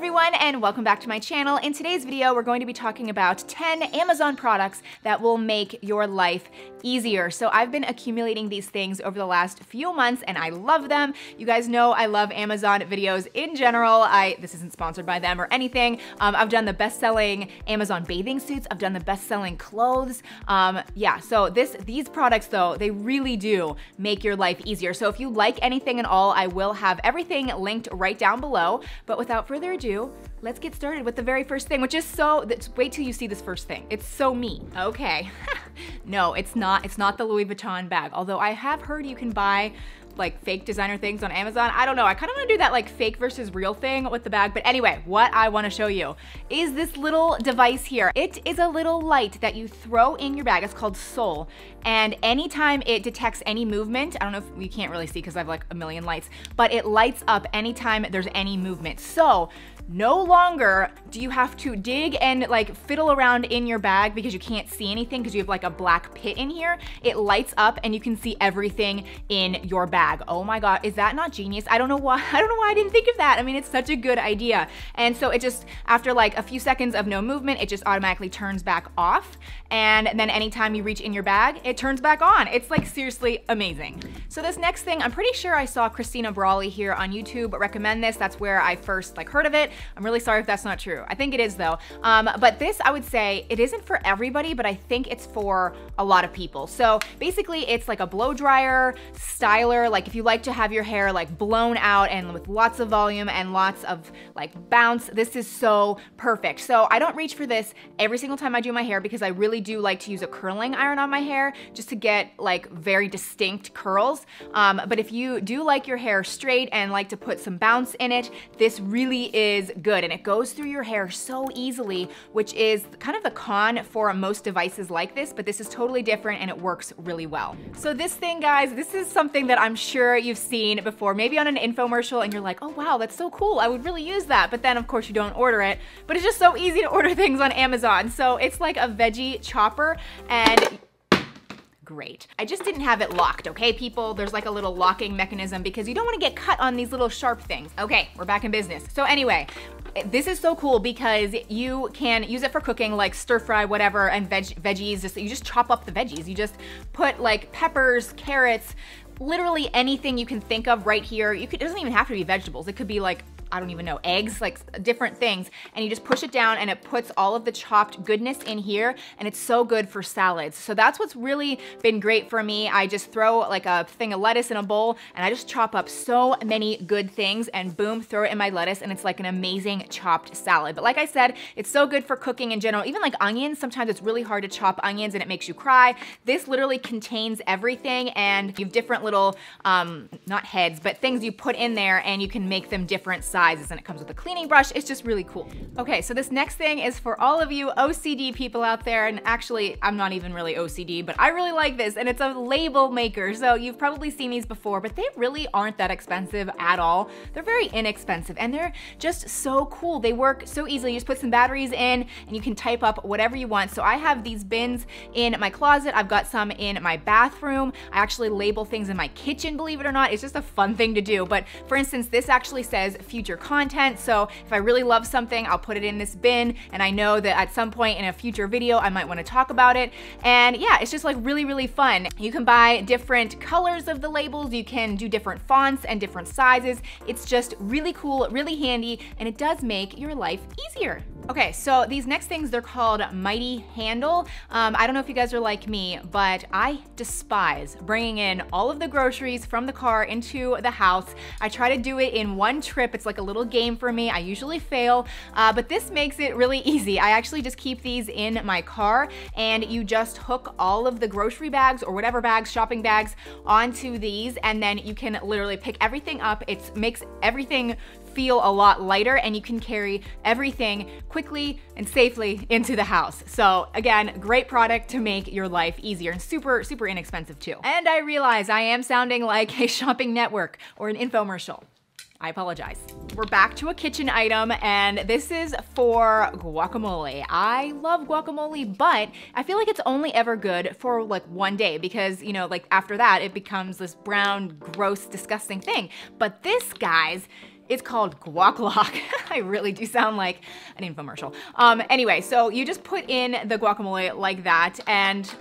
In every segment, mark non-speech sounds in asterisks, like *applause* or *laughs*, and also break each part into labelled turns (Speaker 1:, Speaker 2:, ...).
Speaker 1: everyone and welcome back to my channel. In today's video, we're going to be talking about 10 Amazon products that will make your life easier. So I've been accumulating these things over the last few months and I love them. You guys know I love Amazon videos in general. I This isn't sponsored by them or anything. Um, I've done the best-selling Amazon bathing suits. I've done the best-selling clothes. Um, yeah, so this these products though, they really do make your life easier. So if you like anything at all, I will have everything linked right down below. But without further ado, let's get started with the very first thing, which is so, wait till you see this first thing. It's so me. Okay. *laughs* no, it's not, it's not the Louis Vuitton bag. Although I have heard you can buy like fake designer things on Amazon. I don't know. I kind of want to do that like fake versus real thing with the bag. But anyway, what I want to show you is this little device here. It is a little light that you throw in your bag. It's called Soul. And anytime it detects any movement, I don't know if you can't really see because I have like a million lights, but it lights up anytime there's any movement. So no longer do you have to dig and like fiddle around in your bag because you can't see anything because you have like a black pit in here. It lights up and you can see everything in your bag. Oh my God, is that not genius? I don't know why, *laughs* I don't know why I didn't think of that. I mean, it's such a good idea. And so it just, after like a few seconds of no movement, it just automatically turns back off. And then anytime you reach in your bag, it turns back on. It's like seriously amazing. So this next thing, I'm pretty sure I saw Christina Brawley here on YouTube recommend this. That's where I first like heard of it. I'm really sorry if that's not true. I think it is though. Um, but this, I would say, it isn't for everybody, but I think it's for a lot of people. So basically it's like a blow dryer, styler, like if you like to have your hair like blown out and with lots of volume and lots of like bounce, this is so perfect. So I don't reach for this every single time I do my hair because I really do like to use a curling iron on my hair just to get like very distinct curls. Um, but if you do like your hair straight and like to put some bounce in it, this really is good and it goes through your hair so easily, which is kind of the con for most devices like this, but this is totally different and it works really well. So this thing, guys, this is something that I'm sure you've seen before, maybe on an infomercial and you're like, oh wow, that's so cool, I would really use that. But then of course you don't order it, but it's just so easy to *laughs* order things on Amazon. So it's like a veggie chopper and great. I just didn't have it locked, okay, people? There's like a little locking mechanism because you don't wanna get cut on these little sharp things. Okay, we're back in business. So anyway, this is so cool because you can use it for cooking like stir fry whatever and veg veggies just you just chop up the veggies you just put like peppers carrots literally anything you can think of right here you could it doesn't even have to be vegetables it could be like I don't even know, eggs, like different things. And you just push it down and it puts all of the chopped goodness in here and it's so good for salads. So that's what's really been great for me. I just throw like a thing of lettuce in a bowl and I just chop up so many good things and boom, throw it in my lettuce and it's like an amazing chopped salad. But like I said, it's so good for cooking in general. Even like onions, sometimes it's really hard to chop onions and it makes you cry. This literally contains everything and you have different little, um, not heads, but things you put in there and you can make them different sizes sizes and it comes with a cleaning brush. It's just really cool. Okay, so this next thing is for all of you OCD people out there. And actually, I'm not even really OCD, but I really like this. And it's a label maker. So you've probably seen these before, but they really aren't that expensive at all. They're very inexpensive and they're just so cool. They work so easily. You just put some batteries in and you can type up whatever you want. So I have these bins in my closet. I've got some in my bathroom. I actually label things in my kitchen, believe it or not. It's just a fun thing to do. But for instance, this actually says future future content. So if I really love something, I'll put it in this bin and I know that at some point in a future video, I might wanna talk about it. And yeah, it's just like really, really fun. You can buy different colors of the labels. You can do different fonts and different sizes. It's just really cool, really handy, and it does make your life easier. Okay, so these next things, they're called Mighty Handle. Um, I don't know if you guys are like me, but I despise bringing in all of the groceries from the car into the house. I try to do it in one trip. It's like a little game for me. I usually fail, uh, but this makes it really *laughs* easy. I actually just keep these in my car and you just hook all of the grocery bags or whatever bags, shopping bags, onto these and then you can literally pick everything up. It makes everything feel a lot lighter and you can carry everything quickly and safely into the house. So again, great product to make your life easier and super, super inexpensive too. And I realize I am sounding like a *laughs* shopping network or an infomercial. I apologize. We're back to a kitchen item and this is for guacamole. I love guacamole, but I feel like it's only ever good for like one day because, you know, like after that, it becomes this brown, gross, disgusting thing. But this, guys, It's called Guac Lock. *laughs* I really do sound like an infomercial. Um, anyway, so you just put in the guacamole like that and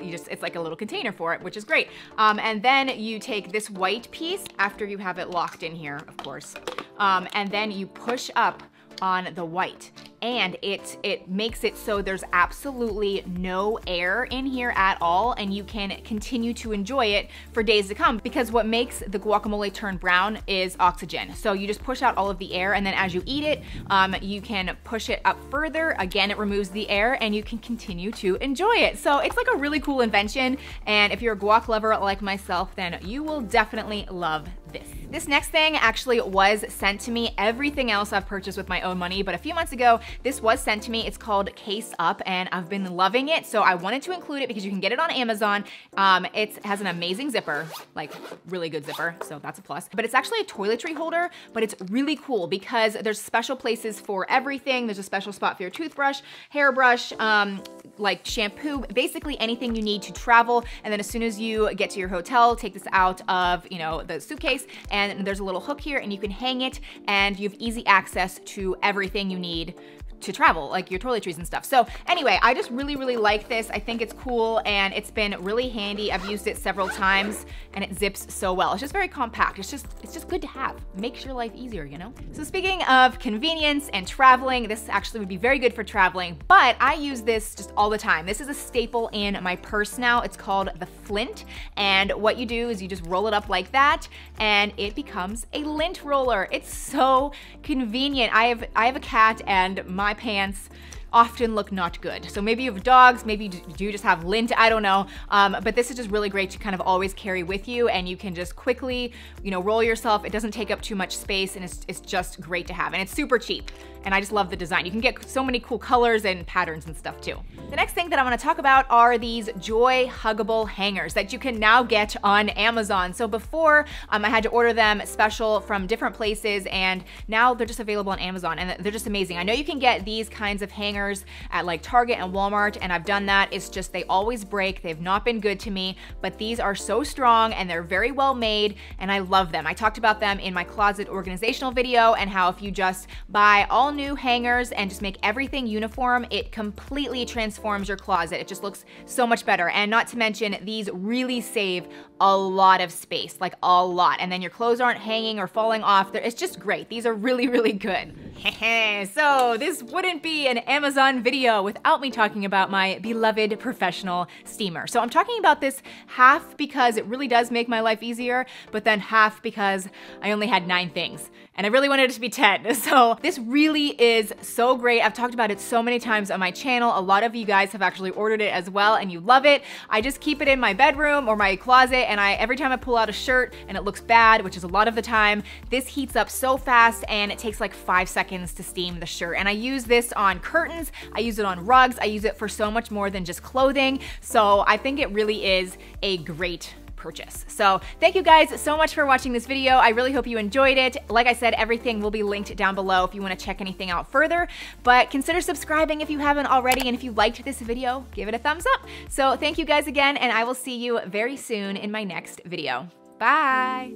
Speaker 1: you just it's like a little container for it which is great. Um, and then you take this white piece after you have it locked in here of course. Um, and then you push up on the white. And it it makes it so there's absolutely no air in here at all and you can continue to enjoy it for days to come because what makes the guacamole turn brown is oxygen. So you just push out all of the air and then as you eat it um, you can push it up further. Again it removes the air and you can continue to enjoy it. So it's like a really cool invention and if you're a guac lover like myself then you will definitely love this. This next thing actually was sent to me. Everything else I've purchased with my own money, but a few months ago, this was sent to me. It's called Case Up, and I've been loving it, so I wanted to include it because you can get it on Amazon. Um, it has an amazing zipper, like really good zipper, so that's a plus. But it's actually a toiletry holder, but it's really cool because there's special places for everything. There's a special spot for your toothbrush, hairbrush, um, like shampoo, basically anything you need to travel. And then as soon as you get to your hotel, take this out of, you know, the suitcase and there's a little hook here and you can hang it and you have easy access to everything you need to travel, like your toiletries and stuff. So anyway, I just really, really like this. I think it's cool and it's been really handy. I've used it several times and it zips so well. It's just very compact. It's just, it's just good to have. Makes your life easier, you know? So speaking of convenience and traveling, this actually would be very good for traveling, but I use this just all the time. This is a staple in my purse now. It's called the Flint. And what you do is you just roll it up like that and it becomes a lint roller. It's so convenient. I have, I have a cat and my pants often look not good. So maybe you have dogs, maybe you do just have lint, I don't know. Um, but this is just really great to kind of always carry with you and you can just quickly, you know, roll yourself. It doesn't take up too much space and it's, it's just great to have. And it's super cheap. And I just love the design. You can get so many cool colors and patterns and stuff too. The next thing that I wanna talk about are these Joy Huggable Hangers that you can now get on Amazon. So before, um, I had to order them special from different places and now they're just available on Amazon and they're just amazing. I know you can get these kinds of hangers at like Target and Walmart and I've done that. It's just they always break. They've not been good to me, but these are so strong and they're very well made and I love them. I talked about them in my closet organizational video and how if you just buy all new hangers and just make everything uniform, it completely transforms your closet. It just looks so much better. And not to mention, these really save a lot of space, like a lot. And then your clothes aren't hanging or falling off. It's just great. These are really, really good. *laughs* so this wouldn't be an Amazon video without me talking about my beloved professional steamer. So I'm talking about this half because it really does make my life easier, but then half because I only had nine things and I really wanted it to be 10. *laughs* So this really is so great. I've talked about it so many times on my channel. A lot of you guys have actually ordered it as well and you love it. I just keep it in my bedroom or my closet and I every time I pull out a shirt and it looks bad, which is a lot of the time, this heats up so fast and it takes like five seconds to steam the shirt. And I use this on curtains, I use it on rugs, I use it for so much more than just clothing. So I think it really is a great purchase. So thank you guys so much for watching this video. I really hope you enjoyed it. Like I said, everything will be linked down below if you wanna check anything out further, but consider subscribing if you haven't already. And if you liked this video, give it a thumbs up. So thank you guys again, and I will see you very soon in my next video. Bye.